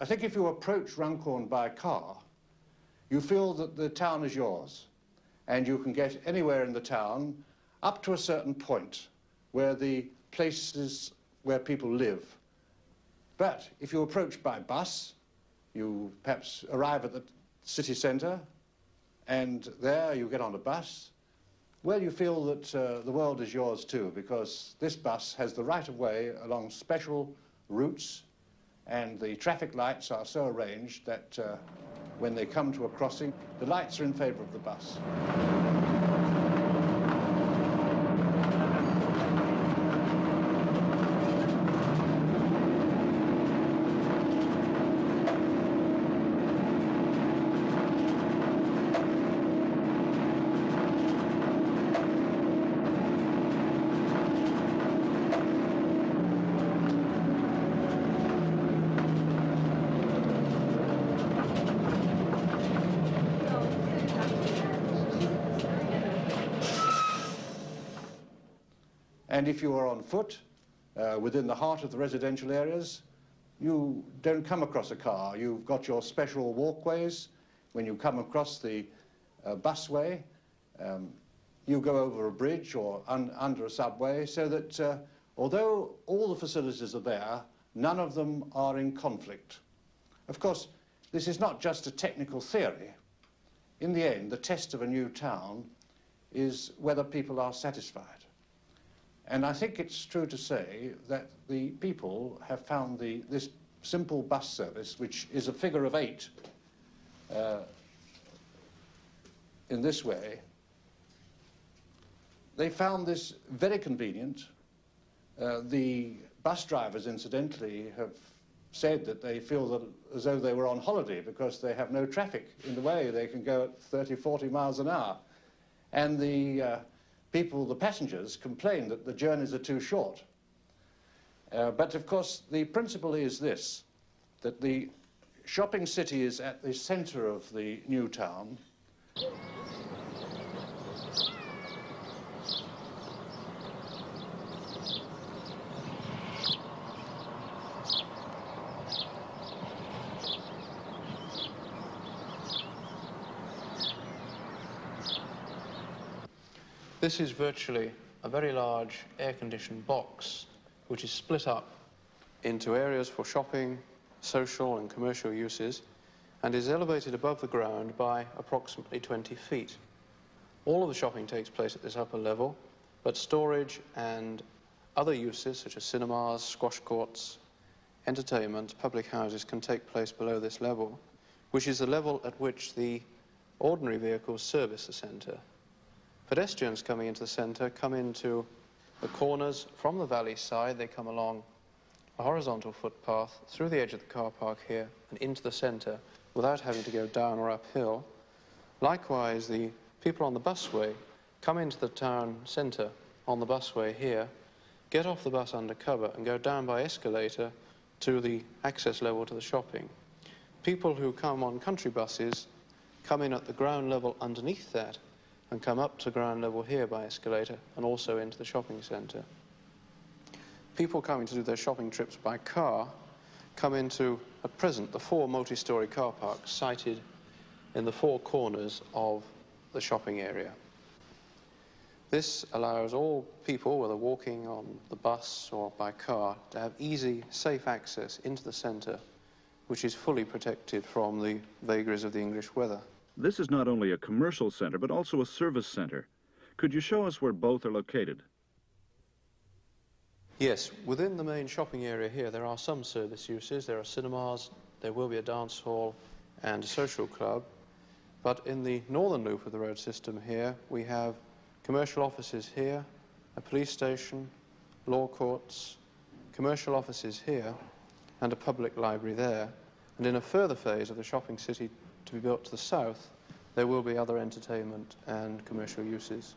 I think if you approach Runcorn by car, you feel that the town is yours and you can get anywhere in the town up to a certain point where the places where people live. But if you approach by bus, you perhaps arrive at the city centre and there you get on a bus. Well, you feel that uh, the world is yours too because this bus has the right of way along special routes and the traffic lights are so arranged that uh, when they come to a crossing, the lights are in favour of the bus. And if you are on foot uh, within the heart of the residential areas, you don't come across a car. You've got your special walkways. When you come across the uh, busway, um, you go over a bridge or un under a subway so that uh, although all the facilities are there, none of them are in conflict. Of course, this is not just a technical theory. In the end, the test of a new town is whether people are satisfied. And I think it's true to say that the people have found the, this simple bus service, which is a figure of eight uh, in this way, they found this very convenient. Uh, the bus drivers, incidentally, have said that they feel that as though they were on holiday because they have no traffic in the way. They can go at 30, 40 miles an hour. And the uh, people, the passengers, complain that the journeys are too short. Uh, but of course, the principle is this, that the shopping city is at the center of the new town. This is virtually a very large air-conditioned box which is split up into areas for shopping, social and commercial uses and is elevated above the ground by approximately 20 feet. All of the shopping takes place at this upper level, but storage and other uses such as cinemas, squash courts, entertainment, public houses can take place below this level, which is the level at which the ordinary vehicles service the centre. Pedestrians coming into the centre come into the corners from the valley side. They come along a horizontal footpath through the edge of the car park here and into the centre without having to go down or uphill. Likewise, the people on the busway come into the town centre on the busway here, get off the bus under cover and go down by escalator to the access level to the shopping. People who come on country buses come in at the ground level underneath that and come up to ground level here by escalator and also into the shopping centre. People coming to do their shopping trips by car come into, at present, the four multi-storey car parks sited in the four corners of the shopping area. This allows all people, whether walking on the bus or by car, to have easy, safe access into the centre, which is fully protected from the vagaries of the English weather. This is not only a commercial center, but also a service center. Could you show us where both are located? Yes, within the main shopping area here, there are some service uses. There are cinemas, there will be a dance hall and a social club. But in the northern loop of the road system here, we have commercial offices here, a police station, law courts, commercial offices here, and a public library there. And in a further phase of the shopping city to be built to the south, there will be other entertainment and commercial uses.